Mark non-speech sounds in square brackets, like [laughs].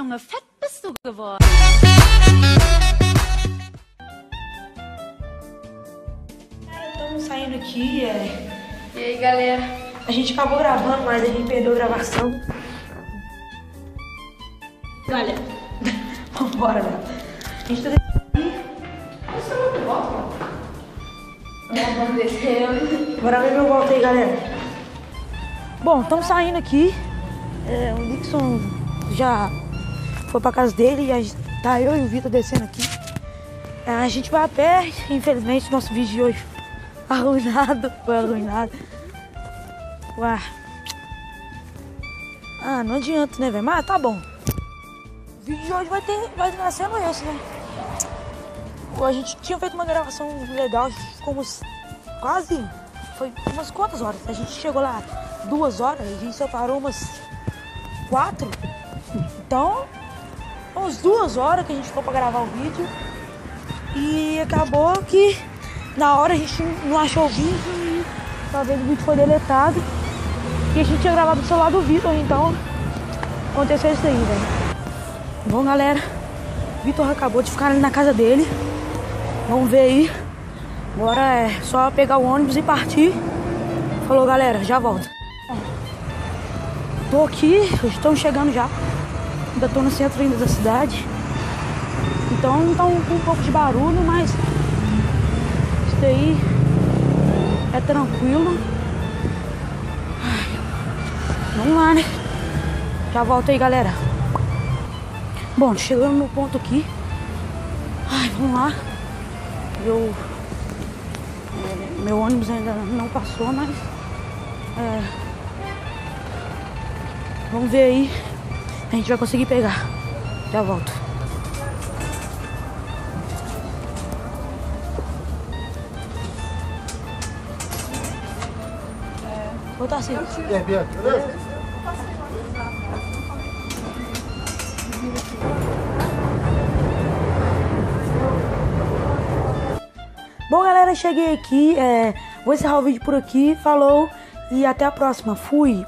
Junge, fett bist du geworden. Estamos saindo aqui, é. E aí, galera? A gente acabou gravando, mas a gente perdeu a gravação. Olha, [laughs] Vambora, né? A gente tá gravando descendo. Bora ver meu volta aí, galera. Bom, estamos saindo aqui. É, o Nixon já foi pra casa dele e a gente- tá eu e o Vitor descendo aqui. É, a gente vai a pé, infelizmente nosso vídeo de hoje arruinado, foi arruinado. Ué. Ah, não adianta, né, velho? Mas tá bom. O vídeo de hoje vai ter, vai ter sendo esse, né? A gente tinha feito uma gravação legal, ficou uns quase. Foi umas quantas horas? A gente chegou lá duas horas, a gente só parou umas quatro. Então, umas duas horas que a gente ficou pra gravar o vídeo. E acabou que na hora a gente não achou o vídeo e talvez o vídeo foi deletado. E a gente tinha gravado do celular do Vitor, então aconteceu isso aí, velho. Bom galera, Vitor acabou de ficar ali na casa dele. Vamos ver aí. Agora é só pegar o ônibus e partir. Falou, galera, já volto. Tô aqui, estamos chegando já. Ainda tô no centro ainda da cidade. Então tá um, um pouco de barulho, mas isso daí é tranquilo. Ai, vamos lá, né? Já volto aí, galera. Bom, chegando no ponto aqui. Ai, vamos lá. Eu. meu ônibus ainda não passou, mas. é, vamos ver aí. A gente vai conseguir pegar. Já volto. Vou assim. Bom, galera, cheguei aqui. é, vou encerrar o vídeo por aqui. Falou e até a próxima. Fui.